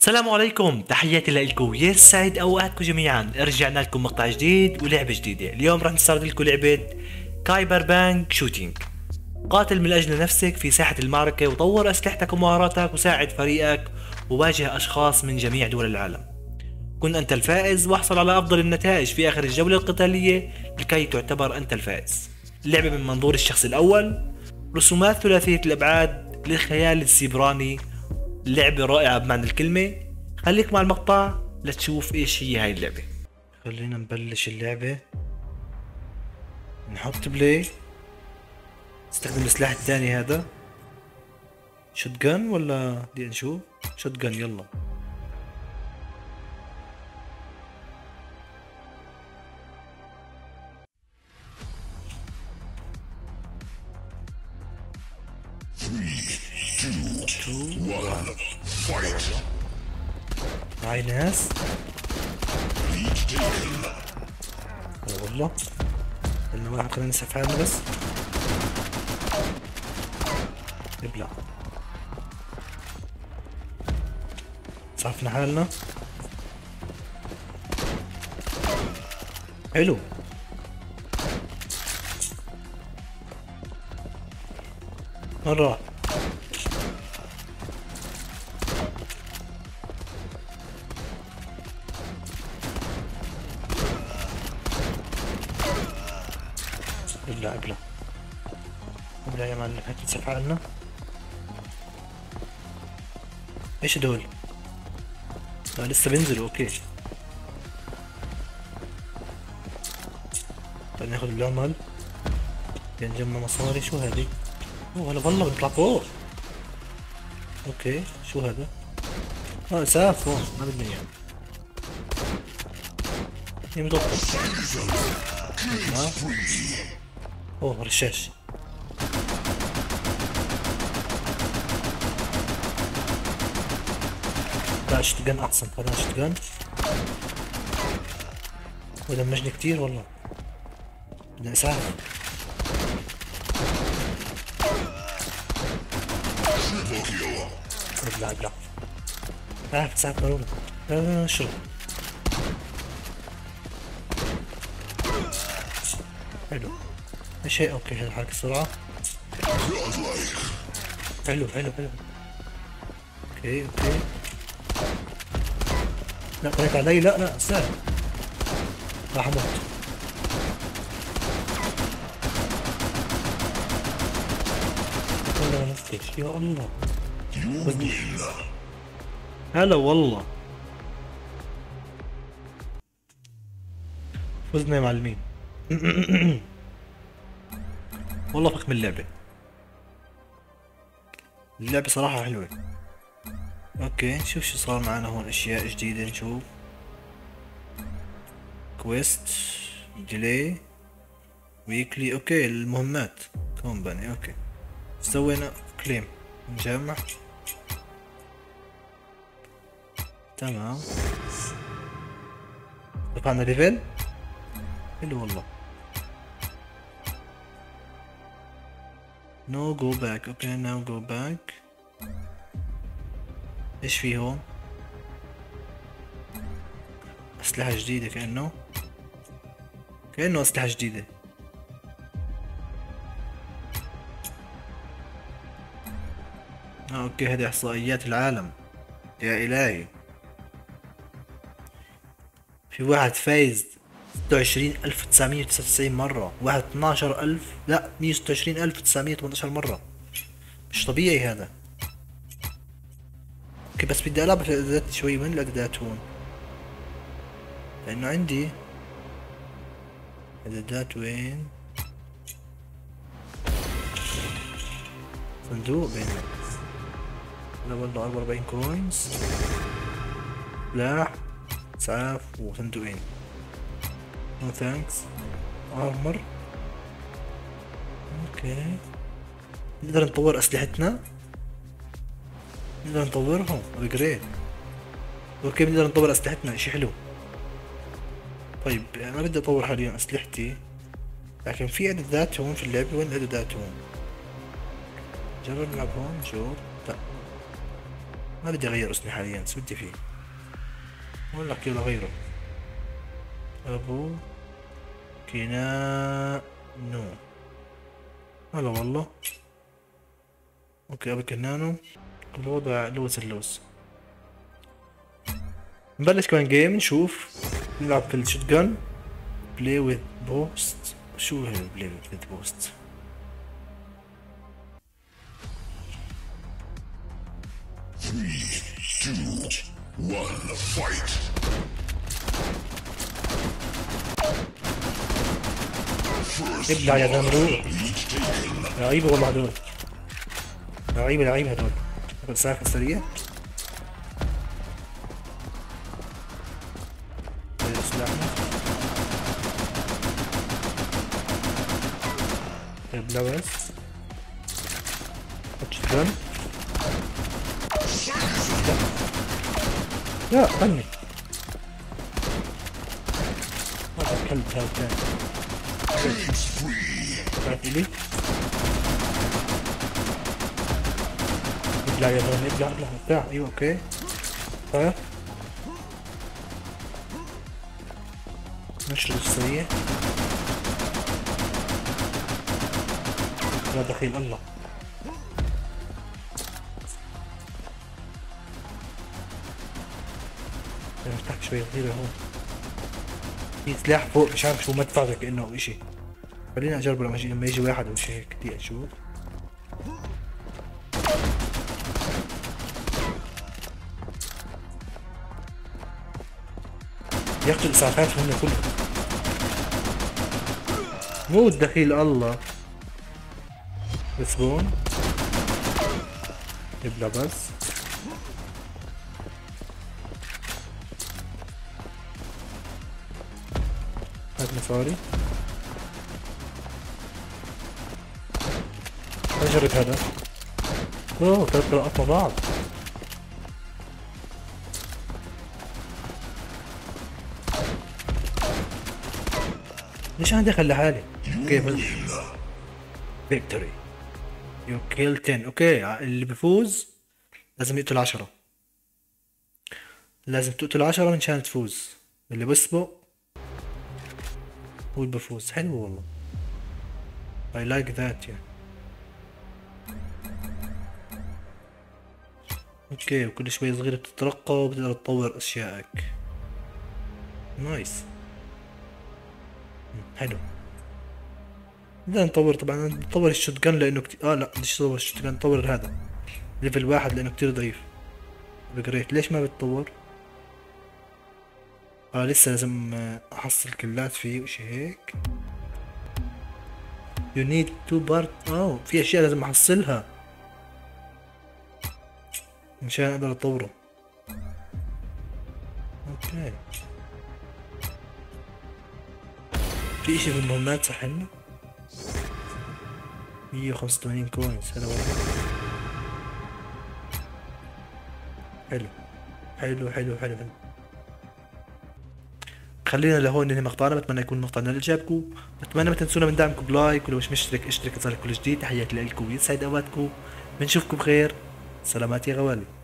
السلام عليكم تحياتي لكم. يا سعيد أوقاتكم جميعا. رجعنا لكم مقطع جديد ولعبة جديدة. اليوم راح نستعرض لكم لعبة CyberPunk Shooting قاتل من أجل نفسك في ساحة المعركة وطور أسلحتك ومهاراتك وساعد فريقك وواجه أشخاص من جميع دول العالم. كن أنت الفائز واحصل على أفضل النتائج في آخر الجولة القتالية لكي تعتبر أنت الفائز. اللعبة من منظور الشخص الأول رسومات ثلاثية الأبعاد للخيال السيبراني لعبة رائعة بمعنى الكلمة. خليك مع المقطع لتشوف إيش هي هاي اللعبة. خلينا نبلش اللعبة. نحط play. استخدم السلاح الثاني هذا. shotgun ولا بدي نشوف shotgun يلا. هاي ناس. والله. قلنا واحد خلينا نسحب حالنا بس. ابلع صرفنا حالنا. حلو. مرة ابلع ابلع ابلع يا معلم هات تسحب عنا إيش هدول؟ آه لسه بينزلوا okay. طيب ناخذ العمل نجمع مصاري شو هذي؟ أوه هلا والله بيطلع فوق okay شو هذا؟ آه اسعاف فوق ما بدنا إياه. يمضغ أوه رشاش. لا شتقن أحسن خلينا شتقن ودمجني كتير والله. بدنا اسعاف ابلع ابلع اسعاف ضروري. لا لا اشرب حلو. هي okay هي حركة السرعة حلو حلو حلو. okay okay. لا طلعت علي. لا لا استنى راح أموت. يا الله. هلا والله. فزنا يا معلمين. والله فخم اللعبة. اللعبة صراحة حلوة. أوكي نشوف شو صار معنا هون أشياء جديدة نشوف. كويست ديلي weekly okay المهمات. company okay. سوينا claim نجمع تمام. رفعنا level حلو والله. No go back. Okay, now go back. إيش في هون؟ أسلحة جديدة كأنه كأنه أسلحة جديدة آه أوكي هذه إحصائيات العالم يا إلهي في واحد فايز ستة وعشرين ألف تسعمية وتسعة وتسعين مرة. واحد اتناشر ألف لا مية ستة وعشرين ألف تسعمية تمنتاشر مرة. مش طبيعي هذا. okay بس بدي ألعب في الإعدادات شوي وين الإعدادات هون لأنه عندي. إعدادات وين؟ صندوق لا والله أربعة وأربعين coins سلاح إسعاف وصندوقين. no thanks armor okay نقدر نطور أسلحتنا. نقدر نطورهم. upgrade okay بنقدر نطور أسلحتنا؟ اشي حلو. طيب ما بدي أطور حاليا أسلحتي. لكن في اعدادات هون في اللعبة. وين الاعدادات هون جرب نلعب هون. شوف. لا. ما بدي أغير اسمي حاليا. شو بدي فيه. ولا لك؟ يلا غيره. أبو كنا نو. هلا والله. okay أبو كنانو الوضع لوز اللوز نبلش كمان game نشوف نلعب في ال shotgun play with boost شو هي play with boost Three, two, one, fight! ابلع يا زمرو لعيبة والله هدول. لعيبة لعيبة هدول. ناخد ساحة سريع. ابلع بس حط شتغن لا فني. هذا الكلب هذا لي ابلع يا ابلع ابلع ابلع أيوه أوكي طيب نشرب السريع يا دخيل الله تحت شوي صغيرة هون في سلاح فوق مش عارف شو مدفع كأنه إشي. خليني اجربه لما يجي لما يجي واحد أو شيء هيك دقيقة أشوف ياخذ الاسعافات هن كلهم. مو الدخيل الله. بسبون يبلع بس. هات مصاري اجرب هذا؟ أوه ثلاث قراءات مع بعض. ليش أنا داخل لحالي؟ أوكي victory you kill 10 okay اللي بيفوز لازم يقتل 10 لازم تقتل 10 منشان تفوز. اللي بيسبق هو اللي بفوز حلو والله. I like that يعني okay وكل شوي صغيرة بتترقى وبتقدر تطور أشيائك. nice حلو. بدنا نطور طبعا نطور ال shotgun لأنه كتير آه لا بديش نطور ال shotgun نطور هذا. level واحد لأنه كتير ضعيف. upgrade ليش ما بتطور؟ آه لسه لازم آه، أحصل kill ات فيه وشي هيك. You need two part آه في أشياء لازم أحصلها. مشان أقدر أطوره. okay. في إشي في المهمات صح لنا مية وخمسة وثمانين coins هذا والله. حلو. حلو حلو حلو حلو. خلينا لهون ننهي مقطعنا بتمنى يكون المقطع نال اعجابكم بتمنى ما تنسونا من دعمكم ب like ولو مش مشترك اشترك يصلك كل جديد. تحياتي لكم ويسعد اوقاتكم بنشوفكم بخير. سلامات يا غوالي.